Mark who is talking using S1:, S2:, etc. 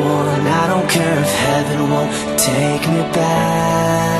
S1: one. I don't care if heaven won't take me back